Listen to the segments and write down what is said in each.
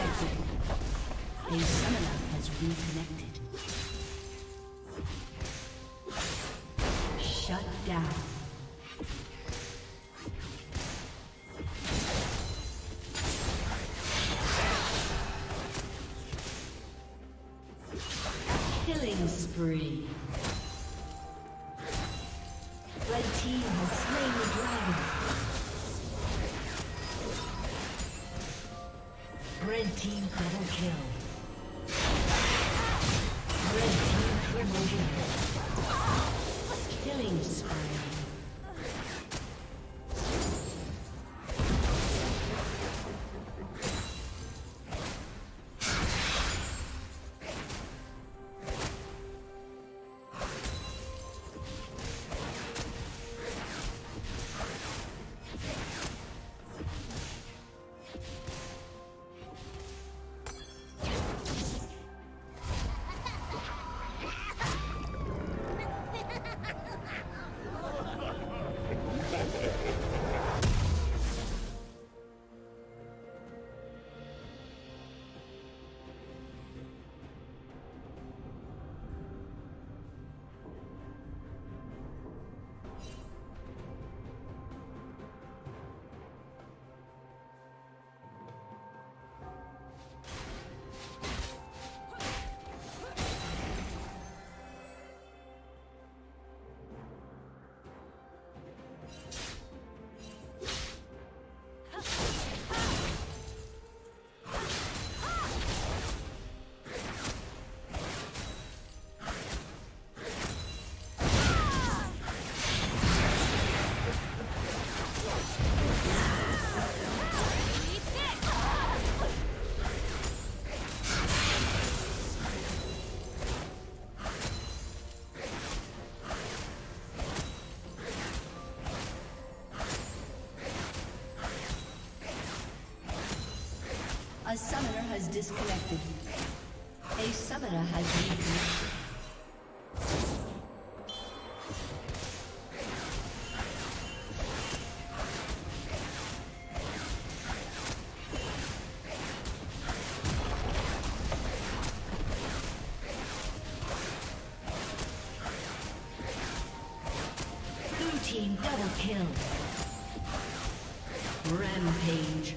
A summoner has reconnected. Shut down. Killing spree. Red team has slain the dragon. Red team double kill. Red team triple kill. Killing spree. A summoner has disconnected. A summoner has reconnected. Blue team double kill. Rampage.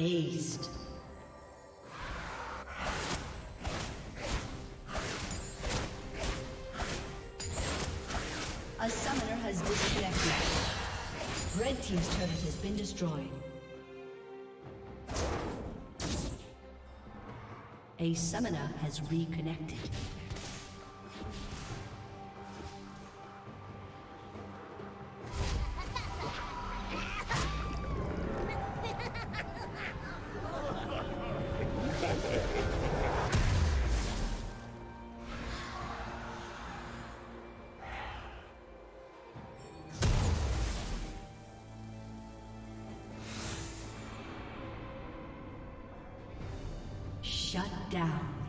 Aced. A summoner has disconnected. Red Team's turret has been destroyed. A summoner has reconnected. Shut down.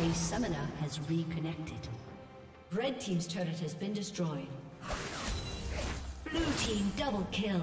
A summoner has reconnected. Red Team's turret has been destroyed. Blue Team double kill.